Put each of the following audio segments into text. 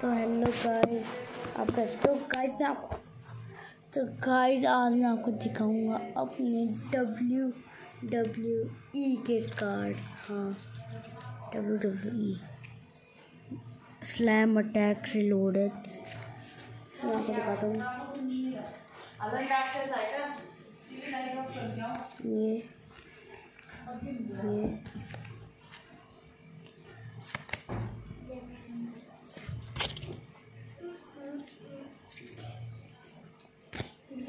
तो hello guys आप कैसे तो गाइस मैं आपको तो गाइस आज मैं आपको दिखाऊँगा अपने डब्ल्यू डब्ल्यू ई के कार्ड हाँ W W E slam attack reloaded मैं आपको दिखाता हूँ। ये ये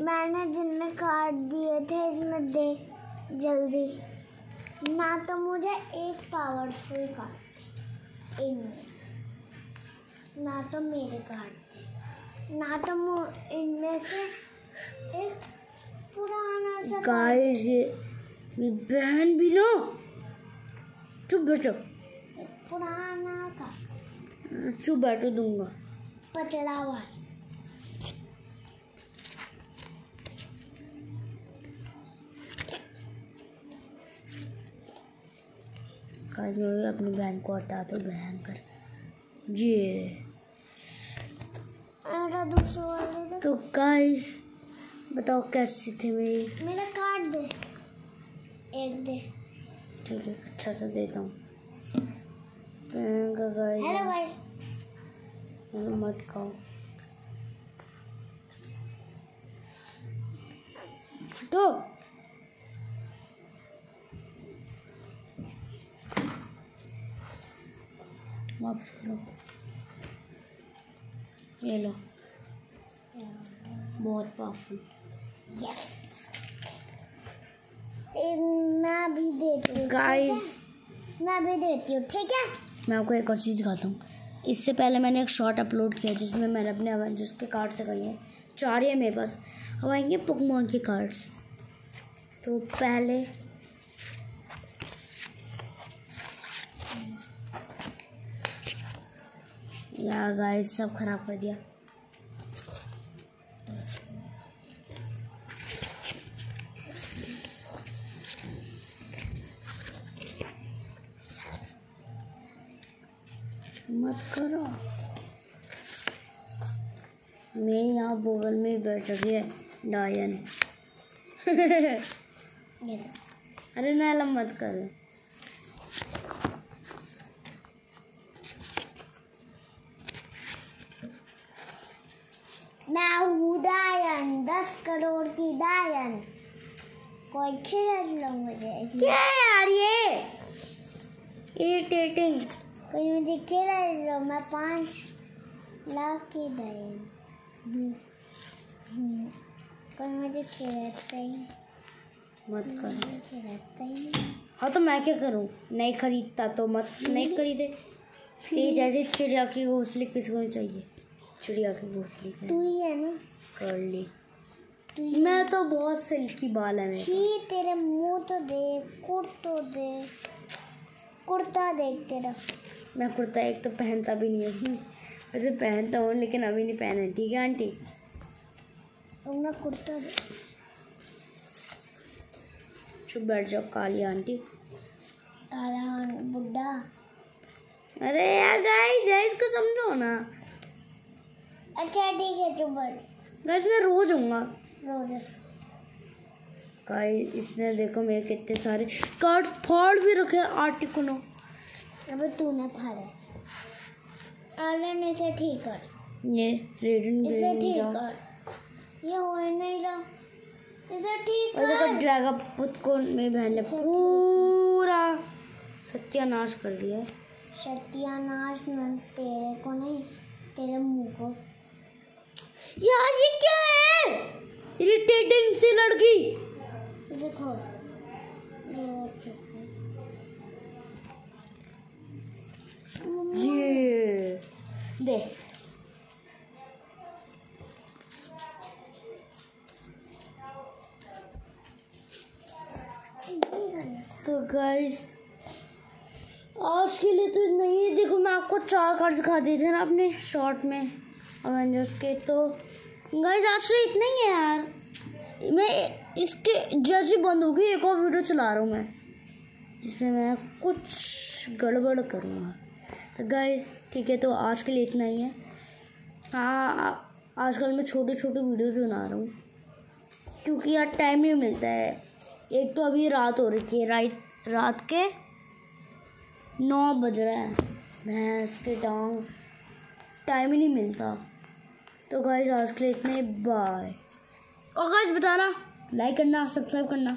मैंने जितने कार्ड दिए थे इसमें दे जल्दी। ना तो मुझे एक पावरफुल कार्ड इनमें से। ना तो मेरे कार्ड ना तो इनमें से एक पुराना सा गाइस ये बहन भी लो। चुप बैठो पुराना कार्ड चुप बैठो दूँगा। पतला वाला। गाइस मैं भी अपनी बहन को हटा दो भयंकर। ये। दूसरा वाले दे तो गाइस बताओ कैसी थी मेरी? मेरा कार्ड दे। एक दे। ठीक है अच्छा सा देता हूँ। बहन हेलो गाइस मत खाओ। हटो। वापस करो ये लो। बहुत पावरफुल यस मैं भी देती हूँ गाइस मैं भी देती हूँ ठीक है? मैं आपको एक और चीज़ दिखाता हूँ। इससे पहले मैंने एक शॉर्ट अपलोड किया जिसमें मैंने अपने अवेंजर्स के कार्ड्स दिखाए हैं। चार ही है मेरे पास। अब आएँगे पोकेमोन के कार्ड्स तो पहले या गाइस सब खराब कर दिया। मत करो। मैं यहाँ बगल में बैठ रही है, डायन। अरे नाला मत करो मैं हूँ डायन दस करोड़ की डायन कोई खिला लो मुझे। क्या है यार ये? इरिटेटिंग कोई मुझे खिला लो मैं पाँच लाख की डायन। कोई मुझे खिलाता ही मत करो। खिलाता ही हाँ तो मैं क्या करूँ? नहीं खरीदता तो मत नहीं खरीदे। ये जैसे चिड़िया की घोंसले किसको चाहिए? चिड़िया की घोंसले। तू ही है ना? कर ली। मैं तो बहुत सिल्की बाल है मेरे छी तेरे मुँह तो देख कुर्त तो देख। कुर्ता देख तेरा। मैं कुर्ता एक तो पहनता भी नहीं हूँ वैसे पहनता हूँ लेकिन अभी नहीं पहना। ठीक है आंटी? तुमने कुर्ता चुप बैठ जाओ काली आंटी। काला बुड्ढा। अरे यार गाइस गाइस को समझो ना। अच्छा ठीक है चुप बैठ। गाइस मैं रोज आऊँगा। गाइस इसने देखो मेरे कितने सारे कार्ड फाड़ भी रखे आर्टिकलों अबे तूने फाड़े। आलन इसे ठीक कर। ये रेडियन इसे ठीक कर। ये हो ही नहीं रहा इसे ठीक और देखो कर। ड्रैगन पुत को मेरी बहन ने पूरा सत्यानाश कर दिया सत्यानाश में तेरे को नहीं तेरे मुँह को। यार ये क्या है? इरिटेटिंग सी लड़की। देखो। ये। दे। तो गाइस आज के लिए तो नहीं देखो मैं आपको चार कार्ड दिखा दिए थे ना अपने शॉर्ट में अवेंजर्स के तो गाइस, आज के इतना ही है यार। मैं इसके जैसे बंद होगी एक और वीडियो चला रहा हूँ मैं इसमें मैं कुछ गड़बड़ करूँगा। तो गाइस, ठीक है तो आज के लिए इतना ही है। हाँ आजकल मैं छोटे छोटे वीडियोस बना रहा हूँ, क्योंकि यार टाइम नहीं मिलता है। एक तो अभी रात हो रही है रात रात के नौ बज रहा है। भैंस के टांग, टाइम ही नहीं मिलता। तो गाइज़ आज के लिए इतने बाय और गाइज़ बताना लाइक करना सब्सक्राइब करना।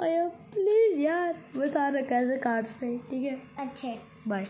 और प्लीज़ यार बता रहा कैसे काटते हैं ठीक है? अच्छे। बाय